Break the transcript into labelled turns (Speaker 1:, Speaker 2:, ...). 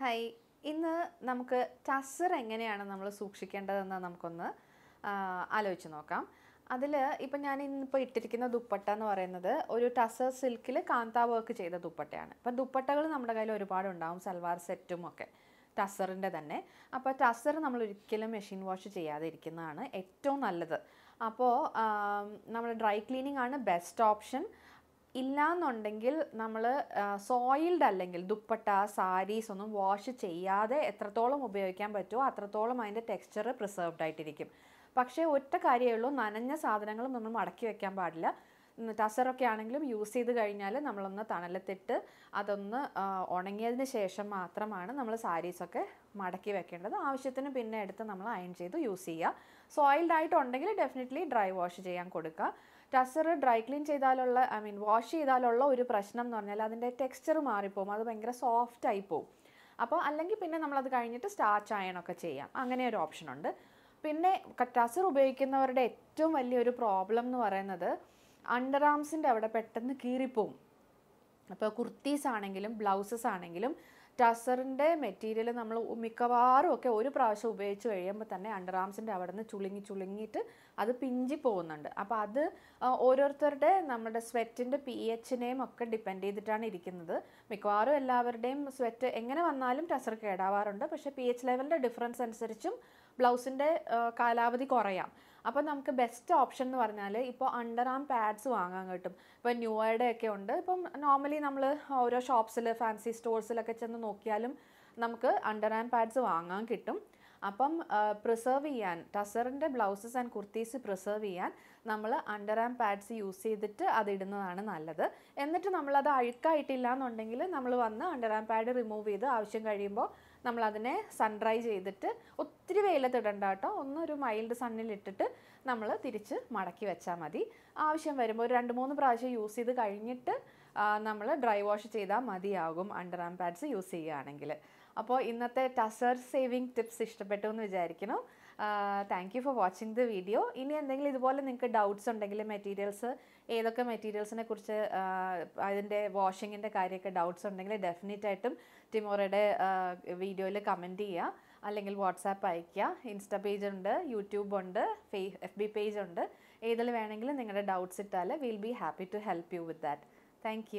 Speaker 1: Hi. ഇന്ന് നമുക്ക് ടസർ എങ്ങനെയാണ് നമ്മൾ സൂക്ഷിക്കേണ്ടതെന്ന് നമുക്കൊന്ന് ആലോചിച്ച് നോക്കാം. അതിൽ ഇപ്പം ഞാൻ ഇന്നിപ്പോൾ ഇട്ടിരിക്കുന്ന ദുപ്പട്ട എന്ന് പറയുന്നത് ഒരു ടസർ സിൽക്കിൽ കാന്ത വർക്ക് ചെയ്ത ദുപ്പട്ടയാണ്. അപ്പം ദുപ്പട്ടകൾ നമ്മുടെ കയ്യിൽ ഒരുപാട് ഉണ്ടാവും സൽവാർ സെറ്റും ഒക്കെ ടസറിന്റെ തന്നെ. അപ്പോൾ ടസർ നമ്മൾ ഒരിക്കലും മെഷീൻ വാഷ് ചെയ്യാതെ ഇരിക്കുന്നതാണ് ഏറ്റവും നല്ലത്. അപ്പോൾ നമ്മുടെ ഡ്രൈ ക്ലീനിങ് ആണ് ബെസ്റ്റ് ഓപ്ഷൻ. ഇല്ലാന്നുണ്ടെങ്കിൽ നമ്മൾ സോയിൽഡ് അല്ലെങ്കിൽ ദുപ്പട്ട സാരീസ് ഒന്നും വാഷ് ചെയ്യാതെ എത്രത്തോളം ഉപയോഗിക്കാൻ പറ്റുമോ അത്രത്തോളം അതിന്റെ ടെക്സ്ചർ പ്രിസർവ്ഡ് ആയിട്ടിരിക്കും. പക്ഷേ ഒറ്റ കാര്യമേ ഉള്ളൂ നനഞ്ഞ സാധനങ്ങളും നമ്മൾ മടക്കി വെക്കാൻ പാടില്ല. ടസറൊക്കെ ആണെങ്കിലും യൂസ് ചെയ്ത് കഴിഞ്ഞാൽ നമ്മളൊന്ന് തണലത്തിട്ട് അതൊന്ന് ഉണങ്ങിയതിന് ശേഷം മാത്രമാണ് നമ്മൾ സാരീസൊക്കെ മടക്കി വെക്കേണ്ടത്. ആവശ്യത്തിന് പിന്നെ എടുത്ത് നമ്മൾ അയൺ ചെയ്ത് യൂസ് ചെയ്യുക സോയിൽഡ് ആയിട്ടുണ്ടെങ്കിൽ ഡെഫിനറ്റ്ലി ഡ്രൈ വാഷ് ചെയ്യാൻ കൊടുക്കുക. ടസർ ഡ്രൈ ക്ലീൻ ചെയ്താലുള്ള ഐ മീൻ വാഷ് ചെയ്താലുള്ള ഒരു പ്രശ്നം എന്ന് പറഞ്ഞാൽ അതിന്റെ ടെക്സ്ചർ മാറിപ്പോവും. അത് ഭയങ്കര സോഫ്റ്റ് ആയി പോവും അപ്പോൾ അല്ലെങ്കിൽ പിന്നെ നമ്മളത് കഴിഞ്ഞിട്ട് സ്റ്റാർച്ച് അയണൊക്കെ ചെയ്യാം. അങ്ങനെ ഒരു ഓപ്ഷൻ ഉണ്ട്. പിന്നെ ടസർ ഉപയോഗിക്കുന്നവരുടെ ഏറ്റവും വലിയൊരു പ്രോബ്ലം എന്ന് പറയുന്നത് അണ്ടർ ആംസിന്റെ അവിടെ പെട്ടെന്ന് കീറിപ്പോവും. അപ്പോൾ കുർത്തീസ് ആണെങ്കിലും ബ്ലൗസസ് ആണെങ്കിലും ടസറിന്റെ മെറ്റീരിയൽ നമ്മൾ മിക്കവാറും ഒക്കെ ഒരു പ്രാവശ്യം ഉപയോഗിച്ച് കഴിയുമ്പോൾ തന്നെ അണ്ടർ ആംസിന്റെ അവിടെ നിന്ന് ചുളുങ്ങി ചുളുങ്ങിയിട്ട് അത് പിഞ്ചി പോകുന്നുണ്ട്. അപ്പോൾ അത് ഓരോരുത്തരുടെ നമ്മുടെ സ്വെറ്റിന്റെ പി എച്ചിനെയും ഒക്കെ ഡിപ്പെൻഡ് ചെയ്തിട്ടാണ് ഇരിക്കുന്നത്. മിക്കവാറും എല്ലാവരുടെയും സ്വെറ്റ് എങ്ങനെ വന്നാലും ടസർ കേടാവാറുണ്ട്. പക്ഷേ പി എച്ച് ലെവലിന്റെ ഡിഫറൻസ് അനുസരിച്ചും ബ്ലൗസിന്റെ കാലാവധി കുറയാം. അപ്പോൾ നമുക്ക് ബെസ്റ്റ് ഓപ്ഷൻ എന്ന് പറഞ്ഞാൽ ഇപ്പോൾ അണ്ടർ ആം പാഡ്സ് വാങ്ങാൻ കിട്ടും. ഇപ്പോൾ ന്യൂയുടെ ഒക്കെ ഉണ്ട്. ഇപ്പം നോർമലി നമ്മൾ ഓരോ ഷോപ്സിൽ ഫാൻസി സ്റ്റോഴ്സിലൊക്കെ ചെന്ന് നോക്കിയാലും നമുക്ക് അണ്ടർ ആം പാഡ്സ് വാങ്ങാൻ കിട്ടും. അപ്പം പ്രിസർവ് ചെയ്യാൻ ടസറിന്റെ ബ്ലൗസസ് ആൻഡ് കുർത്തീസ് പ്രിസർവ് ചെയ്യാൻ നമ്മൾ അണ്ടർ ആം പാഡ്സ് യൂസ് ചെയ്തിട്ട് അത് ഇടുന്നതാണ് നല്ലത്. എന്നിട്ട് നമ്മളത് അഴുക്കായിട്ടില്ല എന്നുണ്ടെങ്കിൽ നമ്മൾ വന്ന് അണ്ടർ ആം പാഡ് റിമൂവ് ചെയ്ത് ആവശ്യം കഴിയുമ്പോൾ നമ്മളതിനെ സൺ ചെയ്തിട്ട് ഒത്തിരി വെയിലത്ത് ഇടണ്ട കേട്ടോ. ഒന്നൊരു മൈൽഡ് സണ്ണിൽ ഇട്ടിട്ട് നമ്മൾ തിരിച്ച് മടക്കി വെച്ചാൽ മതി. ആവശ്യം വരുമ്പോൾ ഒരു രണ്ട് മൂന്ന് പ്രാവശ്യം യൂസ് ചെയ്ത് കഴിഞ്ഞിട്ട് നമ്മൾ ഡ്രൈ വാഷ് ചെയ്താൽ മതിയാകും അണ്ടർ ആം പാഡ്സ് യൂസ് ചെയ്യുകയാണെങ്കിൽ അപ്പോൾ ഇന്നത്തെ ടസർ സേവിങ് ടിപ്സ് ഇഷ്ടപ്പെട്ടു എന്ന് വിചാരിക്കുന്നു. Thank you for watching the video ഇനി എന്തെങ്കിലും ഇതുപോലെ നിങ്ങൾക്ക് ഡൗട്ട്സ് ഉണ്ടെങ്കിൽ മെറ്റീരിയൽസ് ഏതൊക്കെ മെറ്റീരിയൽസിനെ കുറിച്ച് അതിന്റെ വാഷിങ്ങിന്റെ കാര്യമൊക്കെ ഡൗട്ട്സ് ഉണ്ടെങ്കിൽ ഡെഫിനറ്റ് ആയിട്ടും ടിമോറയുടെ വീഡിയോയിൽ കമന്റ് ചെയ്യുക. അല്ലെങ്കിൽ വാട്സാപ്പ് അയയ്ക്കുക. ഇൻസ്റ്റ പേജ് ഉണ്ട് യൂട്യൂബ് ഉണ്ട് ഫേ എഫ് ബി പേജ് ഉണ്ട്. ഏതിൽ വേണമെങ്കിലും നിങ്ങളുടെ ഡൗട്ട്സ് ഇട്ടാൽ will be happy to help you with that thank